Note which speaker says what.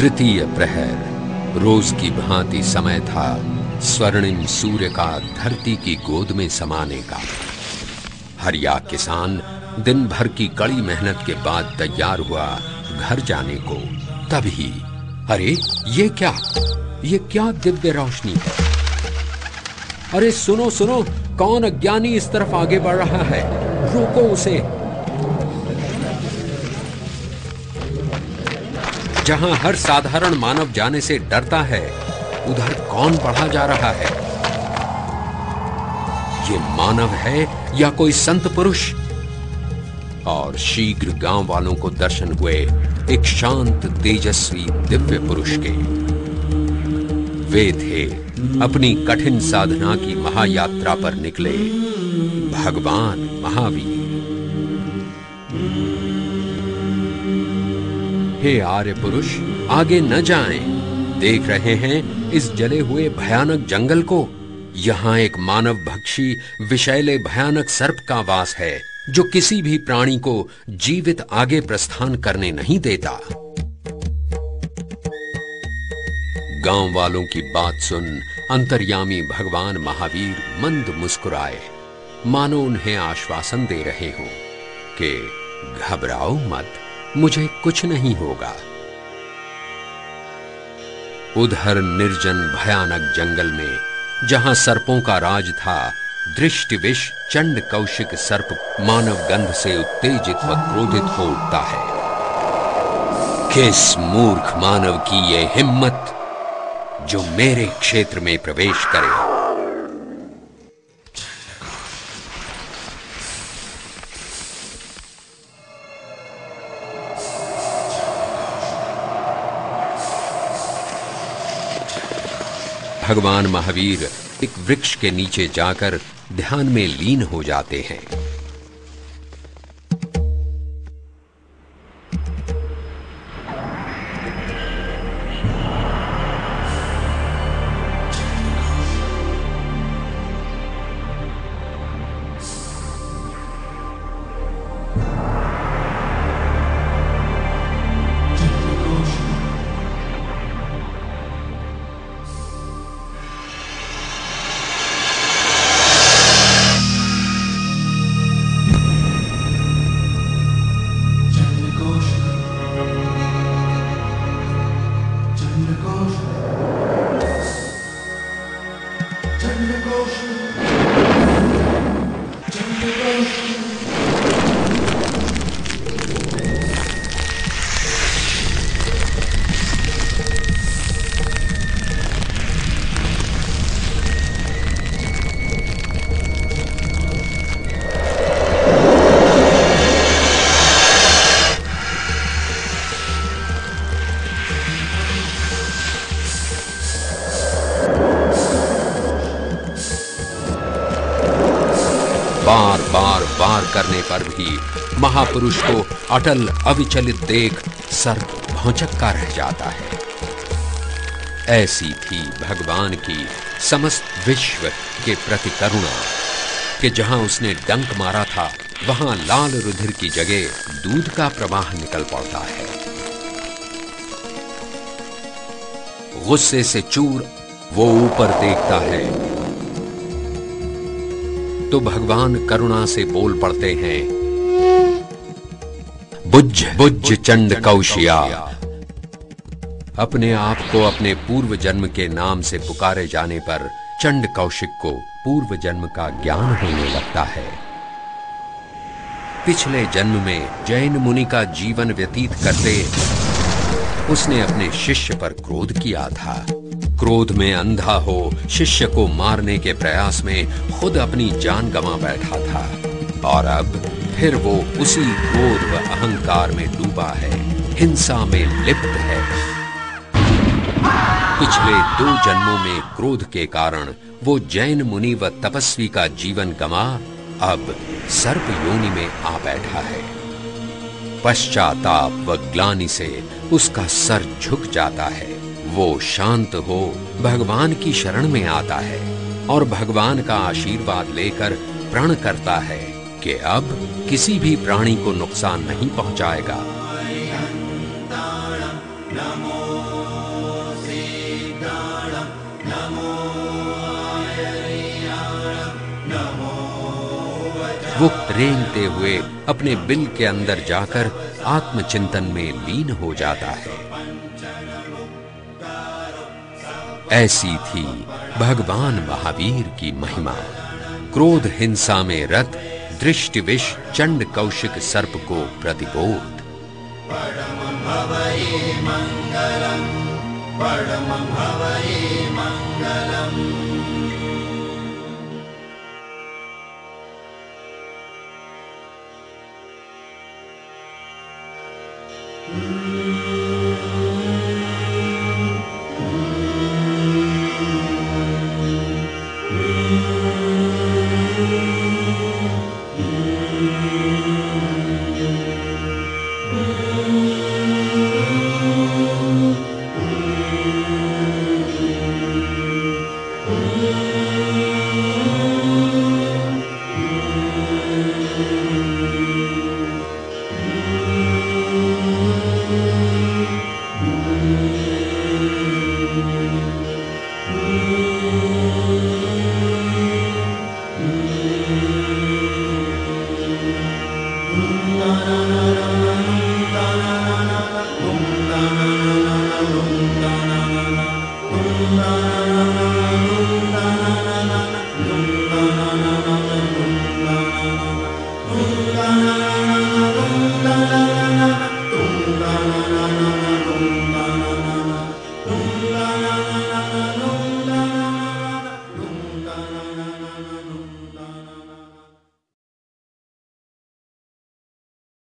Speaker 1: तृतीय प्रहर, रोज की भांति समय था, स्वर्णिम सूर्य का धरती की गोद में समाने का। हरिया किसान दिन भर की कड़ी मेहनत के बाद तैयार हुआ घर जाने को। तभी, अरे, ये क्या? ये क्या दिव्य रोशनी है? अरे, सुनो सुनो, कौन अज्ञानी इस तरफ़ आगे बढ़ रहा है? रोको उसे। जहाँ हर साधारण मानव जाने से डरता है, उधर कौन बढ़ा जा रहा है? ये मानव है या कोई संत पुरुष? और शीघ्र गाँव वालों को दर्शन हुए एक शांत, तेजस्वी, दिव्य पुरुष के। वे थे अपनी कठिन साधना की महायात्रा पर निकले भगवान महावीर। हे आर्य पुरुष, आगे न जाएँ। देख रहे हैं इस जले हुए भयानक जंगल को। यहाँ एक मानव भक्षी विषैले भयानक सर्प का वास है, जो किसी भी प्राणी को जीवित आगे प्रस्थान करने नहीं देता। गाँव वालों की बात सुन अंतर्यामी भगवान महावीर मंद मुस्कुराए। मानो उन्हें आश्वासन दे रहे हो कि घबराओ मत। मुझे कुछ नहीं होगा। उधर निर्जन भयानक जंगल में, जहाँ सर्पों का राज था दृष्टि विष चंड कौशिक सर्प मानव गंध से उत्तेजित व क्रोधित हो उठता है। किस मूर्ख मानव की यह हिम्मत जो मेरे क्षेत्र में प्रवेश करे? भगवान महावीर एक वृक्ष के नीचे जाकर ध्यान में लीन हो जाते हैं। Tender caution, tender caution. बार बार बार करने पर भी महापुरुष को अटल अविचलित देख सर भौचक्का रह जाता है। ऐसी थी भगवान की समस्त विश्व के प्रति करुणा कि जहाँ उसने डंक मारा था, वहाँ लाल रुधिर की जगह दूध का प्रवाह निकल पड़ता है। गुस्से से चूर वो ऊपर देखता है। तो भगवान करुणा से बोल पड़ते हैं। बुझ बुझ चंड कौशिया। अपने आप को अपने पूर्व जन्म के नाम से पुकारे जाने पर चंड कौशिक को पूर्व जन्म का ज्ञान होने लगता है। पिछले जन्म में जैन मुनि का जीवन व्यतीत करते उसने अपने शिष्य पर क्रोध किया था। क्रोध में अंधा हो, शिष्य को मारने के प्रयास में खुद अपनी जान गंवा बैठा था। और अब फिर वो उसी क्रोध व अहंकार में डूबा है, हिंसा में लिप्त है। पिछले दो जन्मों में क्रोध के कारण वो जैन मुनि व तपस्वी का जीवन गमा अब सर्प योनि में आ बैठा है। पश्चाताप व ग्लानि से उसका सर झुक जाता है। वो शांत हो भगवान की शरण में आता है और भगवान का आशीर्वाद लेकर प्रण करता है कि अब किसी भी प्राणी को नुकसान नहीं पहुंचाएगा। वो रेंगते हुए अपने बिल के अंदर जाकर आत्मचिंतन में लीन हो जाता है। ऐसी थी भगवान महावीर की महिमा। क्रोध हिंसा में रथ दृष्टि विष चंड कौशिक सर्प को प्रतिबोध। मंगलम मंगलम Allah